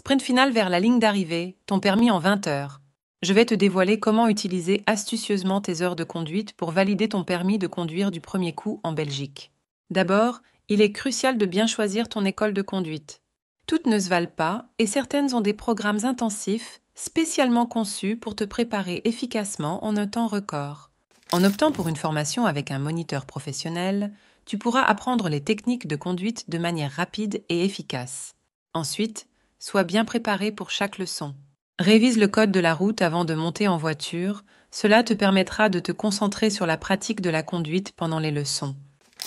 Sprint final vers la ligne d'arrivée, ton permis en 20 heures. Je vais te dévoiler comment utiliser astucieusement tes heures de conduite pour valider ton permis de conduire du premier coup en Belgique. D'abord, il est crucial de bien choisir ton école de conduite. Toutes ne se valent pas et certaines ont des programmes intensifs spécialement conçus pour te préparer efficacement en un temps record. En optant pour une formation avec un moniteur professionnel, tu pourras apprendre les techniques de conduite de manière rapide et efficace. Ensuite, sois bien préparé pour chaque leçon. Révise le code de la route avant de monter en voiture, cela te permettra de te concentrer sur la pratique de la conduite pendant les leçons.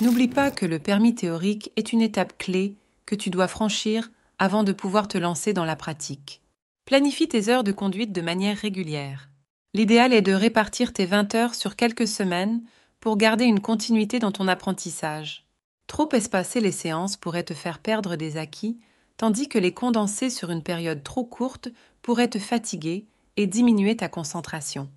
N'oublie pas que le permis théorique est une étape clé que tu dois franchir avant de pouvoir te lancer dans la pratique. Planifie tes heures de conduite de manière régulière. L'idéal est de répartir tes 20 heures sur quelques semaines pour garder une continuité dans ton apprentissage. Trop espacer les séances pourrait te faire perdre des acquis tandis que les condenser sur une période trop courte pourrait te fatiguer et diminuer ta concentration.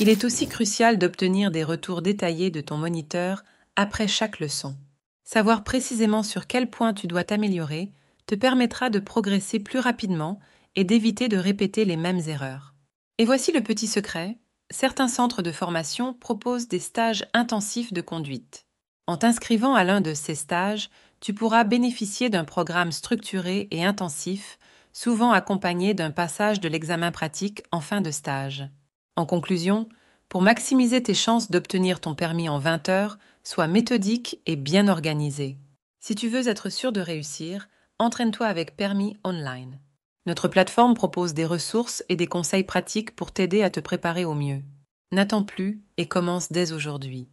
Il est aussi crucial d'obtenir des retours détaillés de ton moniteur après chaque leçon. Savoir précisément sur quel point tu dois t'améliorer te permettra de progresser plus rapidement et d'éviter de répéter les mêmes erreurs. Et voici le petit secret, certains centres de formation proposent des stages intensifs de conduite. En t'inscrivant à l'un de ces stages, tu pourras bénéficier d'un programme structuré et intensif, souvent accompagné d'un passage de l'examen pratique en fin de stage. En conclusion, pour maximiser tes chances d'obtenir ton permis en 20 heures, sois méthodique et bien organisé. Si tu veux être sûr de réussir, entraîne-toi avec Permis Online. Notre plateforme propose des ressources et des conseils pratiques pour t'aider à te préparer au mieux. N'attends plus et commence dès aujourd'hui.